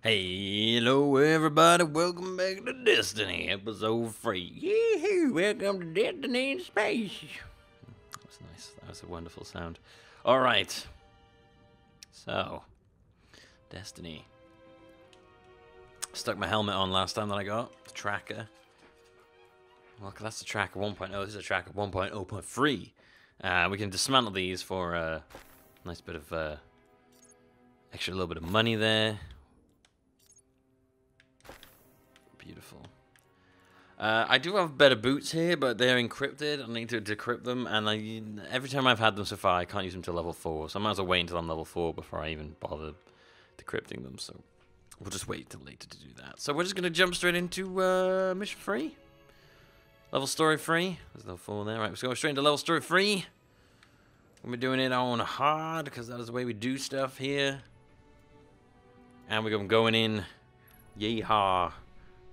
Hello, everybody. Welcome back to Destiny, episode three. Yee-hoo, welcome to Destiny in space. That was nice. That was a wonderful sound. All right. So, Destiny. Stuck my helmet on last time that I got the tracker. Well, that's the tracker 1.0. This is a tracker 1.0.3. Uh, we can dismantle these for a nice bit of uh, extra little bit of money there. Beautiful. Uh, I do have better boots here, but they're encrypted. I need to decrypt them, and I, every time I've had them so far, I can't use them till level 4. So I might as well wait until I'm level 4 before I even bother decrypting them. So we'll just wait till later to do that. So we're just going to jump straight into uh, mission 3. Level story 3. There's level 4 there. Right, let's go straight into level story 3. We're doing it on hard, because that is the way we do stuff here. And we're going in. Yeehaw.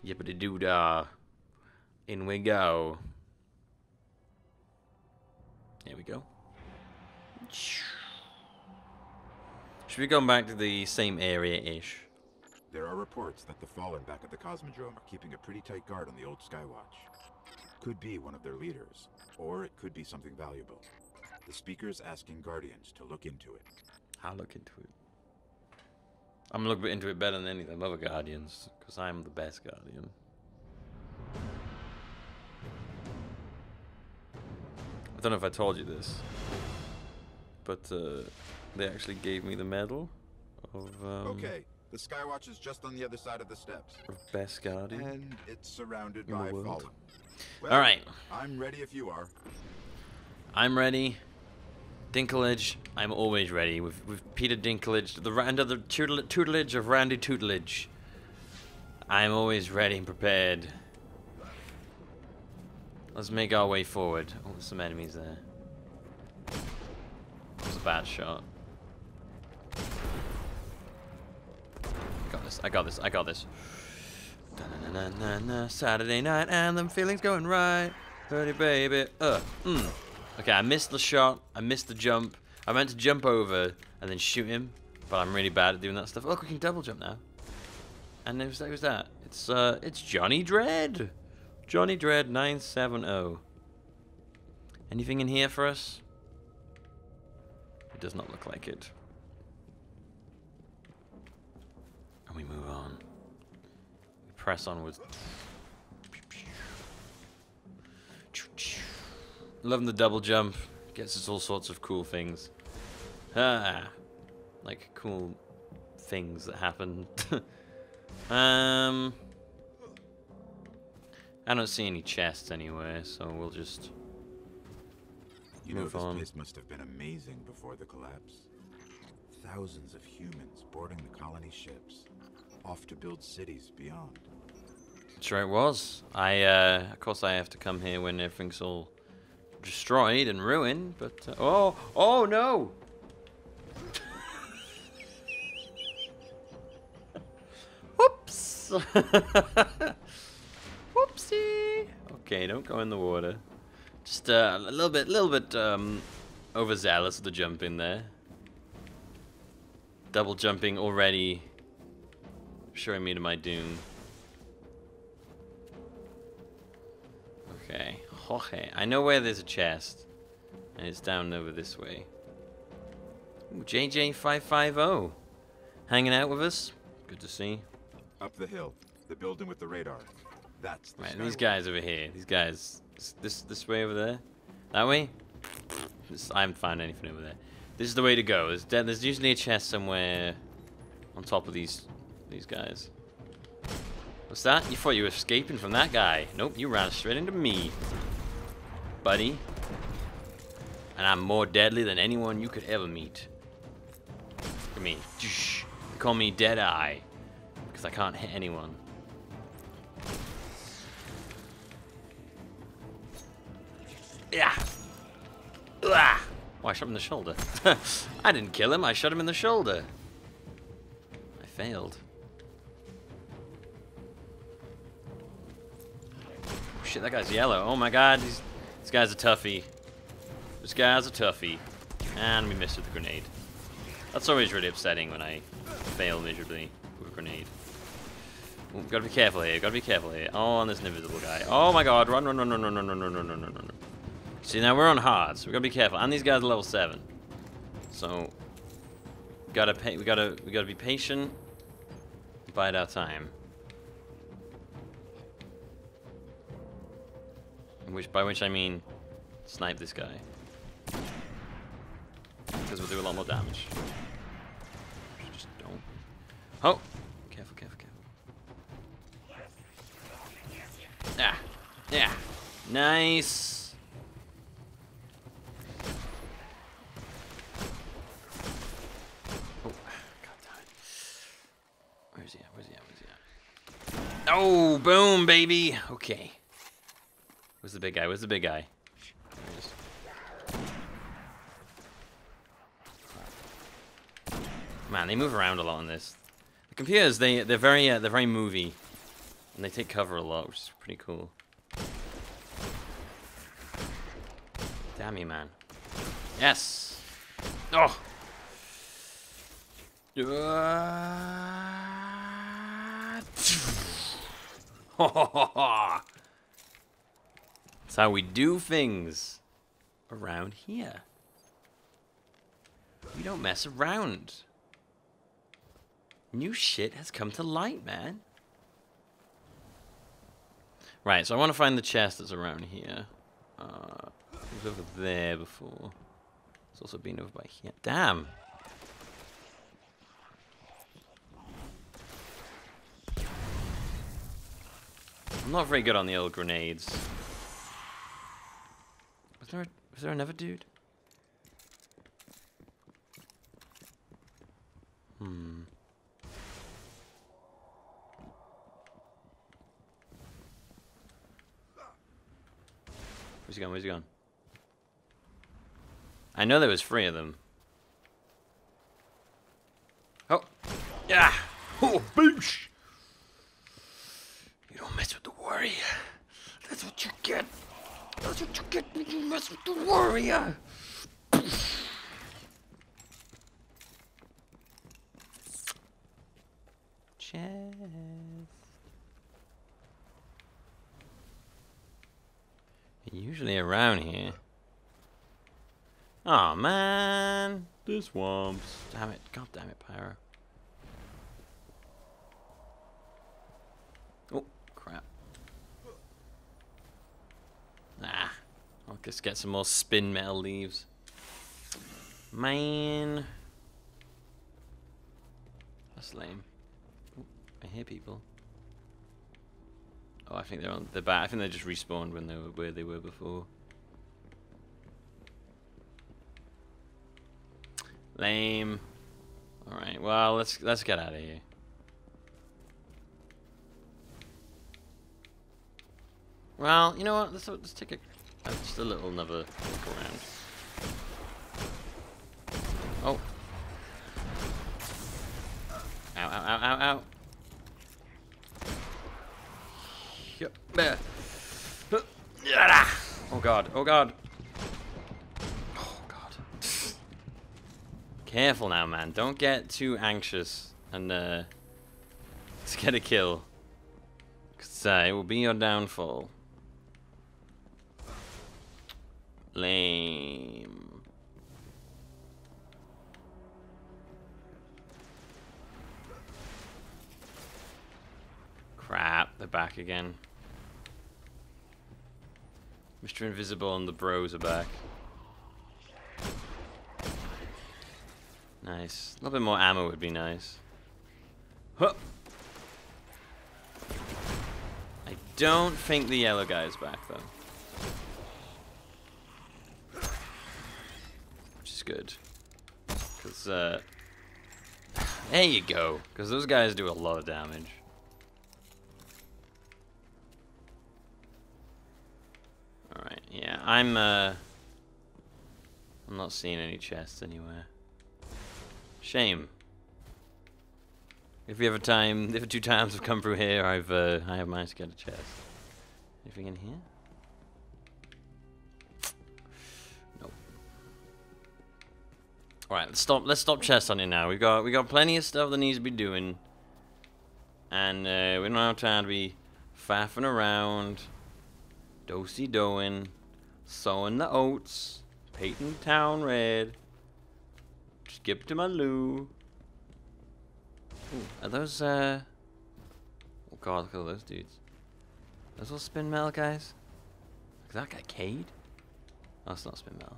Yippity doo dah. In we go. Here we go. Should we go back to the same area-ish? There are reports that the Fallen back at the Cosmodrome are keeping a pretty tight guard on the old Skywatch. Could be one of their leaders, or it could be something valuable. The speaker's asking Guardians to look into it. I'll look into it. I'm gonna look into it better than any of them other Guardians, because I'm the best Guardian. I don't know if I told you this, but uh, they actually gave me the medal of, um, Okay, the Skywatch is just on the other side of the steps. of best Guardian. And it's surrounded the by world. Fallen. Well, All right, I'm ready if you are. I'm ready. Dinklage, I'm always ready. With with Peter Dinklage, the under the tutel- tutelage of Randy Tutelage. I'm always ready and prepared. Let's make our way forward. Oh, there's some enemies there. That was a bad shot. I got this. I got this. I got this. Saturday night and them feelings going right. Dirty baby. Uh. Mm. Okay, I missed the shot. I missed the jump. I meant to jump over and then shoot him, but I'm really bad at doing that stuff. Look, we can double jump now. And who's that? Who's that? It's uh, it's Johnny Dread. Johnny Dread 970. Anything in here for us? It does not look like it. And we move on. We press onwards. Loving the double jump. Gets us all sorts of cool things. Ah, like cool things that happen. um, I don't see any chests anywhere, so we'll just. You know, this on. place must have been amazing before the collapse. Thousands of humans boarding the colony ships, off to build cities beyond. Sure, it was. I, uh, of course, I have to come here when everything's all destroyed and ruined. But uh, oh, oh no! Whoops! Whoopsie! Okay, don't go in the water. Just uh, a little bit, little bit um, overzealous with the jump in there. Double jumping already, showing me to my doom. Okay. Okay. I know where there's a chest. And it's down over this way. Ooh, JJ550. oh. Hanging out with us. Good to see. Up the hill, the building with the radar. That's the Right, these guys over here. These guys. This this, this way over there. That way? This, I haven't found anything over there. This is the way to go. There's, there's usually a chest somewhere on top of these these guys. What's that? You thought you were escaping from that guy. Nope, you ran straight into me. Buddy. And I'm more deadly than anyone you could ever meet. Me. They call me Deadeye. Because I can't hit anyone. Yeah. Ah. Oh, I shot him in the shoulder. I didn't kill him. I shot him in the shoulder. I failed. Shit, that guy's yellow. Oh my god, this guy's a toughie. This guy's a toughie. And we missed with the grenade. That's always really upsetting when I fail miserably. with a grenade. Ooh, gotta be careful here. Gotta be careful here. Oh, and there's an invisible guy. Oh my god! Run! Run! Run! Run! Run! Run! Run! Run! Run! Run! Run! See now we're on hard, so we gotta be careful. And these guys are level seven, so gotta pay. We gotta we gotta be patient. Bide our time. Which by which I mean snipe this guy because we'll do a lot more damage. Just don't. Oh, careful, careful, careful. Ah, yeah, nice. Oh, god damn. Where's he at? Where's he at? Where's he at? Oh, boom, baby. Okay. Where's the big guy? Where's the big guy? Man, they move around a lot on this. The computers, they they're very uh, they're very movie, and they take cover a lot, which is pretty cool. Damn you, man. Yes. Oh. That's how we do things around here. We don't mess around. New shit has come to light, man. Right, so I want to find the chest that's around here. Uh, it was over there before. It's also been over by here. Damn! I'm not very good on the old grenades. Was there, was there another dude? Hmm. Where's he gone? Where's he gone? I know there was three of them. Oh. Yeah. Oh, boosh. You don't mess with the warrior. That's what you get. That's what you get when you mess with the warrior. Chest. Usually around here. Oh man, the swamps. Damn it! God damn it, Pyro. Oh crap. Ah, I'll just get some more spin metal leaves. Man, that's lame. Oh, I hear people. Oh, I think they're on the back. I think they just respawned when they were where they were before. Lame. All right. Well, let's let's get out of here. Well, you know what? Let's let's take a uh, just a little another look around. Oh. Ow! Ow! Ow! Ow! Ow! Yep. There. Oh god. Oh god. Oh god. Careful now, man. Don't get too anxious and uh, to get a kill. Cause uh, it will be your downfall. Lame. Crap, they're back again. Mr. Invisible and the bros are back. Nice. A little bit more ammo would be nice. Huh. I don't think the yellow guy is back though. Which is good. Uh... There you go. Because those guys do a lot of damage. Alright, yeah, I'm, uh... I'm not seeing any chests anywhere. Shame. If you have a time, if two times I've come through here, I've, uh, I have managed to get a chest. Anything in here? Alright, let's stop, let's stop chest hunting now. We've got, we got plenty of stuff that needs to be doing. And uh, we don't have time to be faffing around, dosey doing, sowing the oats, painting town red. Skip to my loo. Ooh, are those, uh... Oh god, look at those dudes. Those all spin metal guys? Is that guy Cade? It's not spin metal.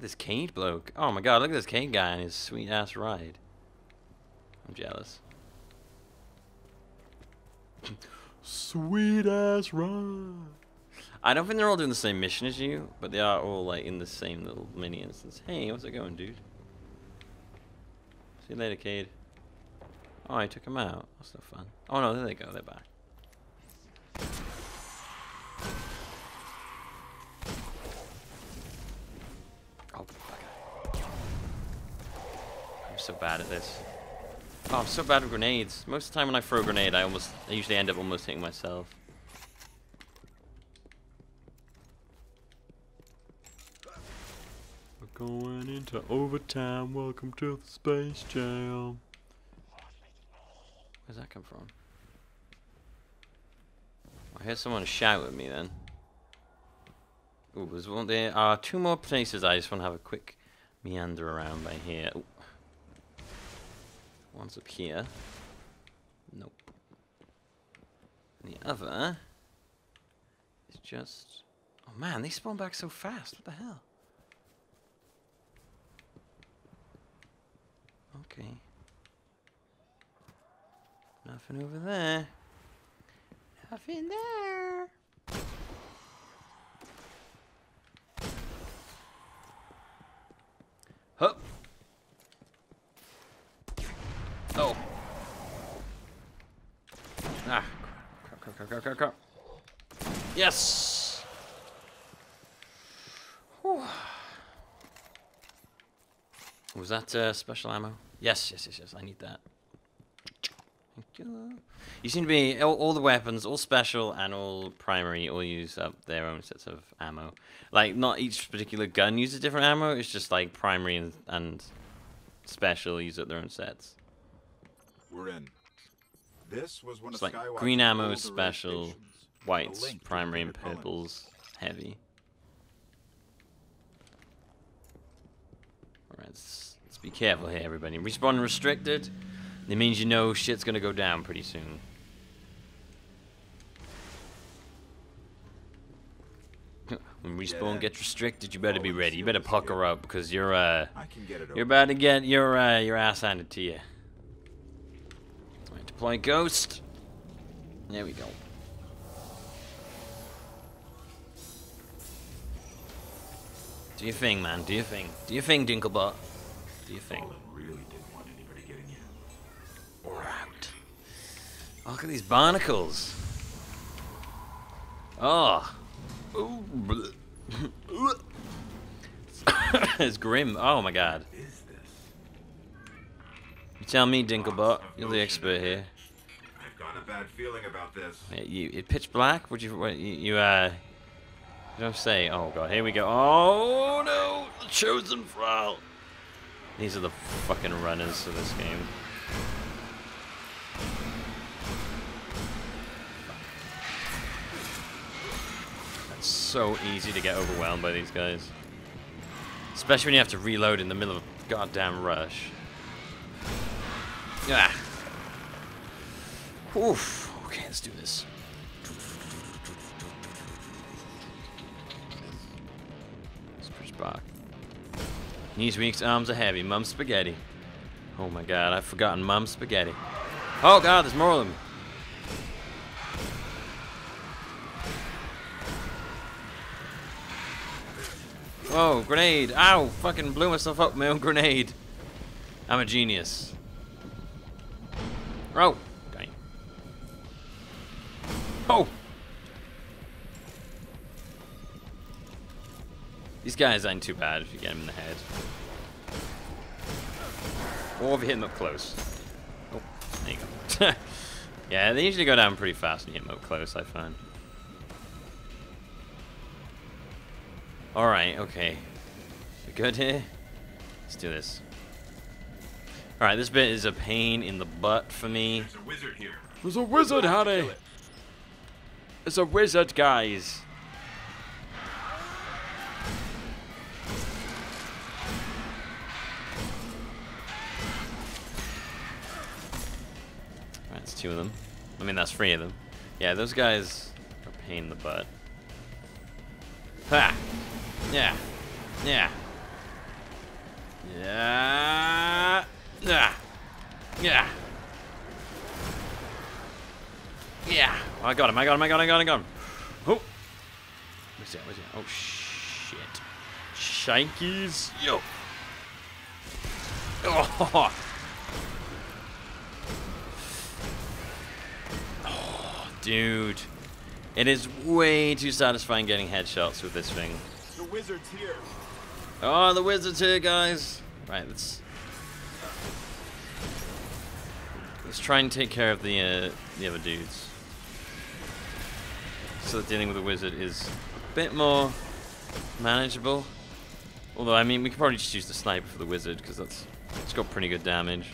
At this Cade bloke. Oh my god, look at this Cade guy and his sweet ass ride. I'm jealous. Sweet ass ride. I don't think they're all doing the same mission as you, but they are all like in the same little mini instance. Hey, how's it going, dude? See you later, Cade. Oh, I took him out. That's no fun. Oh no, there they go. They're back. So bad at this. Oh, I'm so bad at grenades. Most of the time when I throw a grenade, I almost, I usually end up almost hitting myself. We're going into overtime. Welcome to the Space Jam. Where's that come from? I hear someone shout at me then. Ooh, there's one there. are two more places I just want to have a quick meander around by here. Ooh. One's up here. Nope. And the other is just... Oh man, they spawn back so fast. What the hell? Okay. Nothing over there. Nothing there. Hup. Oh. Ah. Crap, crap, crap, crap, crap, crap. Yes. Whew. Was that uh, special ammo? Yes, yes, yes, yes. I need that. Thank you. You seem to be all, all the weapons, all special and all primary, all use up their own sets of ammo. Like not each particular gun uses different ammo. It's just like primary and, and special use up their own sets. We're in. This was one It's of like Skywatch's green ammo, old special, stations. Whites, primary, and purples, heavy. Alright, let's, let's be careful here, everybody. Respawn restricted. It means you know shit's gonna go down pretty soon. when respawn Yeah. gets restricted, you better be ready. You better pucker up because you're uh I can get it you're about to get your uh, your ass handed to you. Alright, deploy ghost. There we go. Do you think, man. Do you think? Do you think, Dinklebot. Do you think? Really didn't want anybody getting in. Or out. Oh, look at these barnacles. Oh. It's grim. Oh my god. Is this? You tell me, Dinklebot. You're the expert here. I've got a bad feeling about this. Yeah, You, it pitch black? Would you, what, you, you, uh, don't say, oh god, here we go. Oh no, the chosen Frau. These are the fucking runners of this game. It's so easy to get overwhelmed by these guys. Especially when you have to reload in the middle of a goddamn rush. Yeah. Oof. Okay, let's do this. Knees weak, arms are heavy. Mum spaghetti. Oh my god, I've forgotten mum spaghetti. Oh god, there's more of them. Whoa, grenade. Ow, fucking blew myself up with my own grenade. I'm a genius. Oh, dang. Oh! These guys aren't too bad if you get them in the head. Or if you hit them up close. Oh, there you go. yeah, they usually go down pretty fast when you hit them up close, I find. Alright, okay. We good here? Let's do this. Alright, this bit is a pain in the butt for me. There's a wizard here. There's a wizard, honey! It's a wizard, guys! Two of them. I mean, that's three of them. Yeah, those guys are pain in the butt. Ha! Yeah. Yeah. Yeah. Yeah. Yeah. Yeah. Oh, I got him. I got him. I got him. I got him. I got him. Oh. Where's that? Where's that? Oh, shit. Shankies. Yo. Oh. Dude. It is way too satisfying getting headshots with this thing. The wizard's here. Oh, the wizard's here, guys. Right, let's let's try and take care of the uh, the other dudes, so that dealing with the wizard is a bit more manageable. Although, I mean, we could probably just use the sniper for the wizard because that's it's got pretty good damage.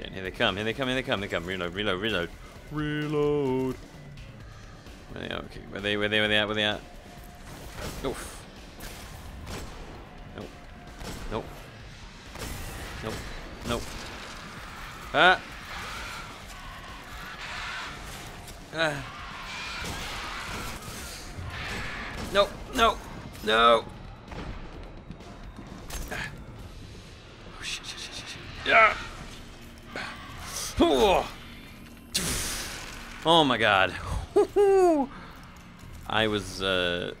Shit! Here they come! Here they come! Here they come! They come! Reload! Reload! Reload! Reload! Where they at? Okay, where they where they where they at? Where they at? Oof. Nope. Nope. Nope. Nope. Ah. Ah. No, no, no. Ah. Oh shit, shit, shit, shit, shit. Yeah. Oh. My god. I was uh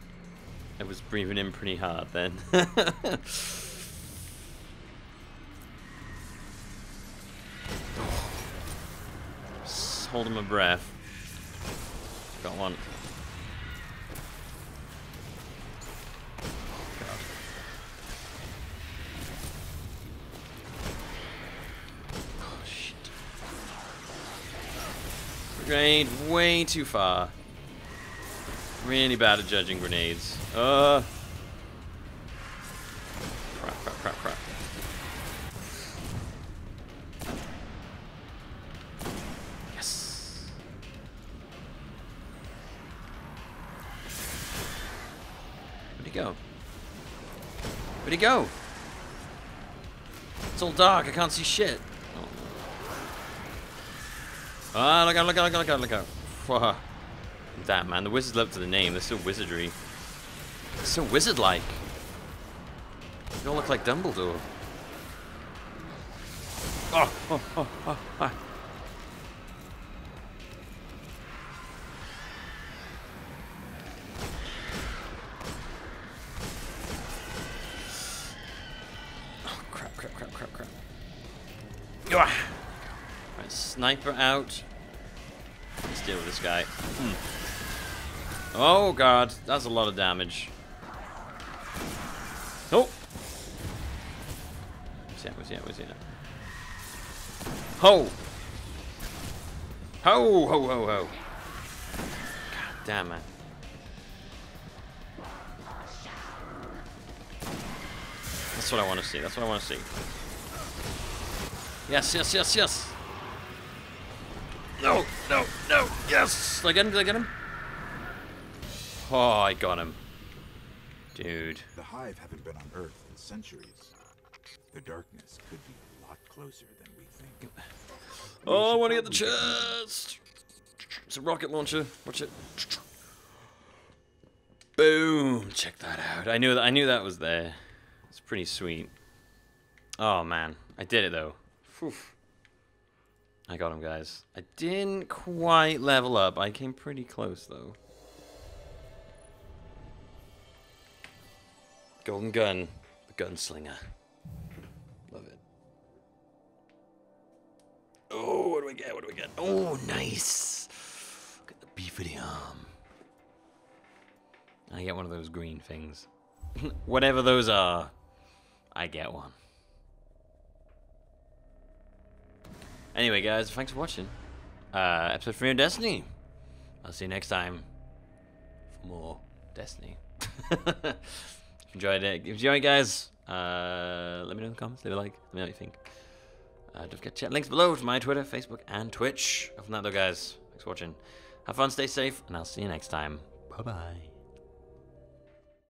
I was breathing in pretty hard then. Just holding my breath. Got one. Way too far. Really bad at judging grenades. Uh. Crap, crap, crap, crap. Yes. Where'd he go? Where'd he go? It's all dark. I can't see shit. Oh. Ah, look out, look out, look out, look out, look out. That man, the wizards live up to the name. They're still wizardry. They're so wizard-like. They don't look like Dumbledore. Oh, oh, oh, oh, ah. Oh, crap, crap, crap, crap, crap. Right, sniper out. Let's deal with this guy. Hmm. Oh god, that's a lot of damage. Oh! Where's he at? Where's he at? Where's he at? Ho! Ho! Ho! Ho! Ho! God damn it. That's what I want to see. That's what I want to see. Yes, yes, yes, yes! Yes! Did I get him? Did I get him? Oh, I got him. Dude. The Hive haven't been on Earth in centuries. The darkness could be a lot closer than we think. Oh, I want to get the chest! It's a rocket launcher. Watch it. Boom! Check that out. I knew that. I knew that was there. It's pretty sweet. Oh man, I did it though. Phew. I got him, guys. I didn't quite level up. I came pretty close though. Golden gun, the gunslinger. Love it. Oh, what do we get? What do we get? Oh, nice. Got the beefy arm. Um, I get one of those green things. Whatever those are, I get one. Anyway, guys, thanks for watching. Uh, episode 3 of Destiny. I'll see you next time for more Destiny. enjoyed it, if you enjoyed it, guys, uh, let me know in the comments. Leave a like. Let me know what you think. Uh, don't forget to check links below to my Twitter, Facebook, and Twitch. Other than that, though, guys, thanks for watching. Have fun, stay safe, and I'll see you next time. Bye bye.